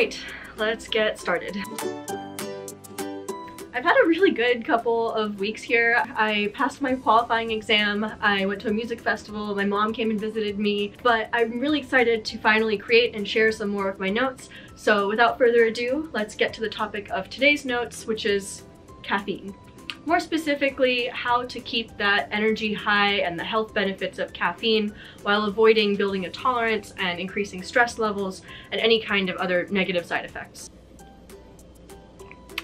right, let's get started. I've had a really good couple of weeks here. I passed my qualifying exam, I went to a music festival, my mom came and visited me, but I'm really excited to finally create and share some more of my notes. So without further ado, let's get to the topic of today's notes, which is caffeine. More specifically, how to keep that energy high and the health benefits of caffeine while avoiding building a tolerance and increasing stress levels and any kind of other negative side effects.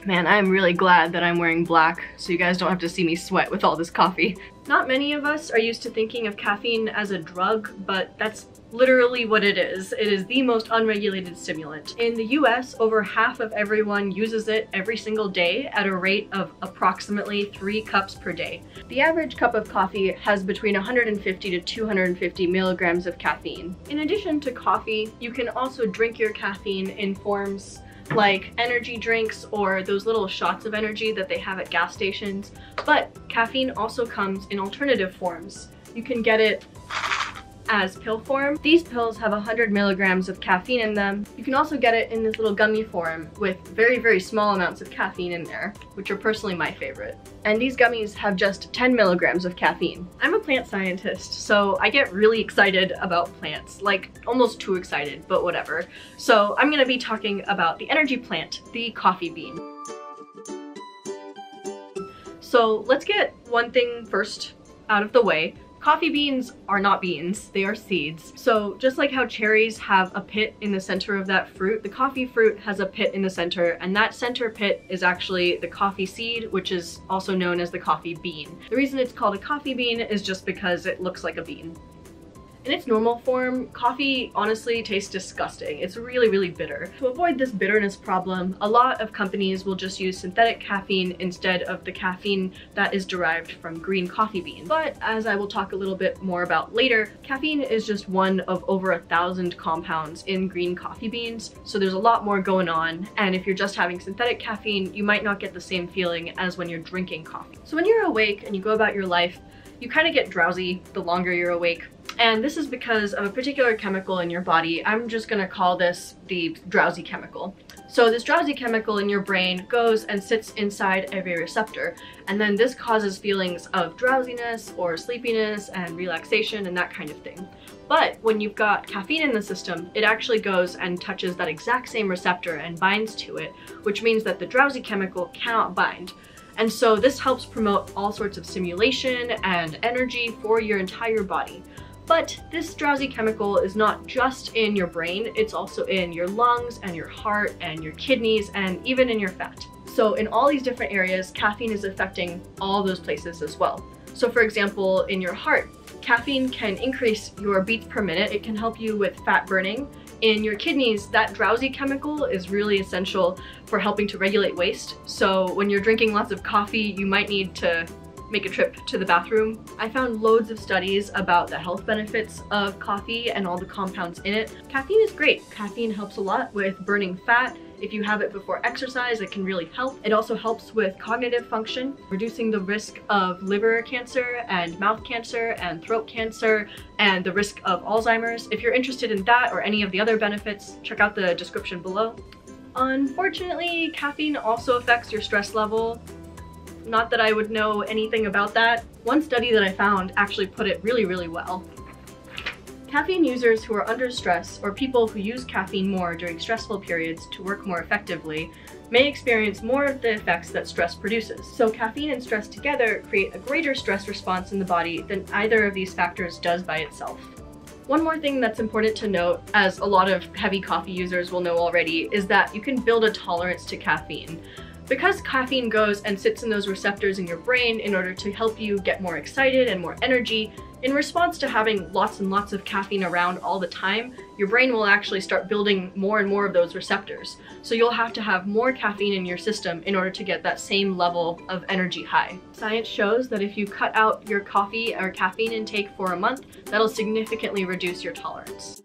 Man, I'm really glad that I'm wearing black so you guys don't have to see me sweat with all this coffee. Not many of us are used to thinking of caffeine as a drug, but that's literally what it is. It is the most unregulated stimulant. In the US, over half of everyone uses it every single day at a rate of approximately three cups per day. The average cup of coffee has between 150 to 250 milligrams of caffeine. In addition to coffee, you can also drink your caffeine in forms like energy drinks or those little shots of energy that they have at gas stations. But caffeine also comes in alternative forms. You can get it as pill form. These pills have 100 milligrams of caffeine in them. You can also get it in this little gummy form with very, very small amounts of caffeine in there, which are personally my favorite. And these gummies have just 10 milligrams of caffeine. I'm a plant scientist, so I get really excited about plants, like almost too excited, but whatever. So I'm gonna be talking about the energy plant, the coffee bean. So let's get one thing first out of the way. Coffee beans are not beans, they are seeds. So just like how cherries have a pit in the center of that fruit, the coffee fruit has a pit in the center, and that center pit is actually the coffee seed, which is also known as the coffee bean. The reason it's called a coffee bean is just because it looks like a bean. In its normal form, coffee honestly tastes disgusting. It's really, really bitter. To avoid this bitterness problem, a lot of companies will just use synthetic caffeine instead of the caffeine that is derived from green coffee beans. But as I will talk a little bit more about later, caffeine is just one of over a thousand compounds in green coffee beans, so there's a lot more going on, and if you're just having synthetic caffeine, you might not get the same feeling as when you're drinking coffee. So when you're awake and you go about your life, you kind of get drowsy the longer you're awake. And this is because of a particular chemical in your body. I'm just gonna call this the drowsy chemical. So this drowsy chemical in your brain goes and sits inside every receptor, and then this causes feelings of drowsiness or sleepiness and relaxation and that kind of thing. But when you've got caffeine in the system, it actually goes and touches that exact same receptor and binds to it, which means that the drowsy chemical cannot bind. And so this helps promote all sorts of stimulation and energy for your entire body. But this drowsy chemical is not just in your brain, it's also in your lungs and your heart and your kidneys and even in your fat. So in all these different areas, caffeine is affecting all those places as well. So for example, in your heart, caffeine can increase your beats per minute. It can help you with fat burning. In your kidneys, that drowsy chemical is really essential for helping to regulate waste. So when you're drinking lots of coffee, you might need to make a trip to the bathroom. I found loads of studies about the health benefits of coffee and all the compounds in it. Caffeine is great. Caffeine helps a lot with burning fat. If you have it before exercise, it can really help. It also helps with cognitive function, reducing the risk of liver cancer and mouth cancer and throat cancer and the risk of Alzheimer's. If you're interested in that or any of the other benefits, check out the description below. Unfortunately, caffeine also affects your stress level. Not that I would know anything about that. One study that I found actually put it really, really well. Caffeine users who are under stress or people who use caffeine more during stressful periods to work more effectively may experience more of the effects that stress produces. So caffeine and stress together create a greater stress response in the body than either of these factors does by itself. One more thing that's important to note, as a lot of heavy coffee users will know already, is that you can build a tolerance to caffeine. Because caffeine goes and sits in those receptors in your brain in order to help you get more excited and more energy, in response to having lots and lots of caffeine around all the time, your brain will actually start building more and more of those receptors. So you'll have to have more caffeine in your system in order to get that same level of energy high. Science shows that if you cut out your coffee or caffeine intake for a month, that'll significantly reduce your tolerance.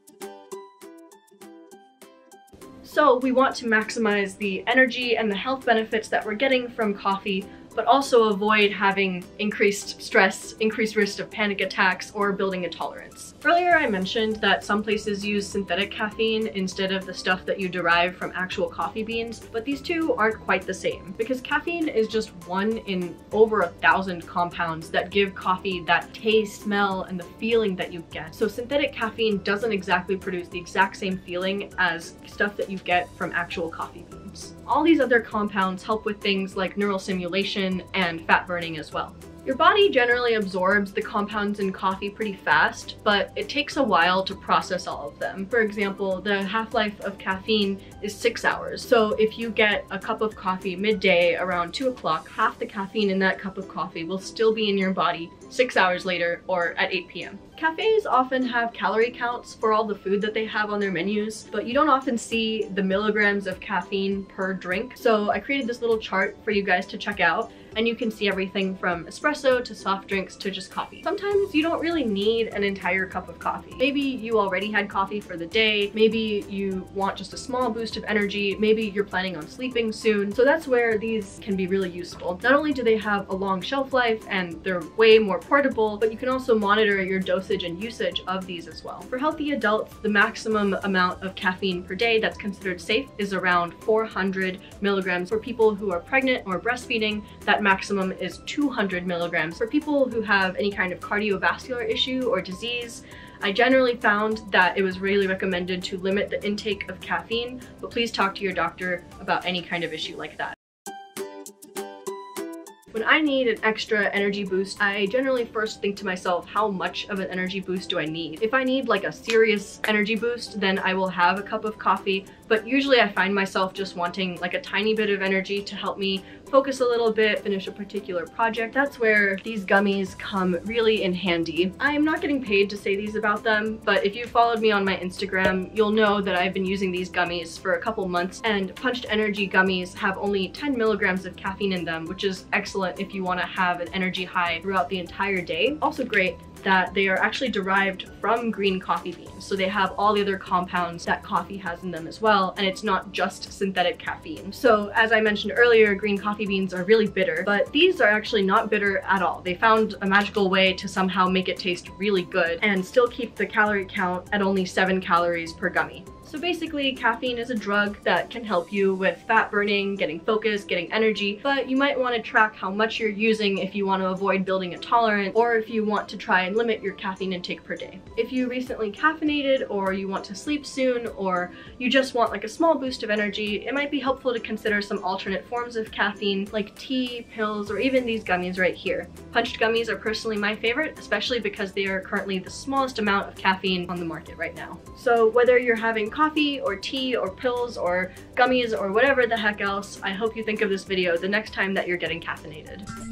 So we want to maximize the energy and the health benefits that we're getting from coffee but also avoid having increased stress, increased risk of panic attacks, or building a tolerance. Earlier I mentioned that some places use synthetic caffeine instead of the stuff that you derive from actual coffee beans, but these two aren't quite the same because caffeine is just one in over a thousand compounds that give coffee that taste, smell, and the feeling that you get. So synthetic caffeine doesn't exactly produce the exact same feeling as stuff that you get from actual coffee beans. All these other compounds help with things like neural stimulation and fat burning as well. Your body generally absorbs the compounds in coffee pretty fast, but it takes a while to process all of them. For example, the half-life of caffeine is six hours. So if you get a cup of coffee midday around two o'clock, half the caffeine in that cup of coffee will still be in your body six hours later or at 8 p.m. Cafes often have calorie counts for all the food that they have on their menus, but you don't often see the milligrams of caffeine per drink. So I created this little chart for you guys to check out and you can see everything from espresso to soft drinks to just coffee. Sometimes you don't really need an entire cup of coffee. Maybe you already had coffee for the day, maybe you want just a small boost of energy, maybe you're planning on sleeping soon. So that's where these can be really useful. Not only do they have a long shelf life and they're way more portable, but you can also monitor your dosage and usage of these as well. For healthy adults, the maximum amount of caffeine per day that's considered safe is around 400 milligrams. For people who are pregnant or breastfeeding, that maximum is 200 milligrams. For people who have any kind of cardiovascular issue or disease, I generally found that it was really recommended to limit the intake of caffeine, but please talk to your doctor about any kind of issue like that. When I need an extra energy boost, I generally first think to myself, how much of an energy boost do I need? If I need like a serious energy boost, then I will have a cup of coffee, but usually I find myself just wanting like a tiny bit of energy to help me focus a little bit, finish a particular project. That's where these gummies come really in handy. I am not getting paid to say these about them, but if you followed me on my Instagram, you'll know that I've been using these gummies for a couple months and Punched Energy gummies have only 10 milligrams of caffeine in them, which is excellent if you want to have an energy high throughout the entire day. Also great that they are actually derived from green coffee beans. So they have all the other compounds that coffee has in them as well, and it's not just synthetic caffeine. So as I mentioned earlier, green coffee beans are really bitter, but these are actually not bitter at all. They found a magical way to somehow make it taste really good and still keep the calorie count at only seven calories per gummy. So basically, caffeine is a drug that can help you with fat burning, getting focus, getting energy, but you might want to track how much you're using if you want to avoid building a tolerance or if you want to try and limit your caffeine intake per day. If you recently caffeinated or you want to sleep soon or you just want like a small boost of energy, it might be helpful to consider some alternate forms of caffeine like tea, pills, or even these gummies right here. Punched gummies are personally my favorite, especially because they are currently the smallest amount of caffeine on the market right now. So whether you're having coffee or tea or pills or gummies or whatever the heck else, I hope you think of this video the next time that you're getting caffeinated.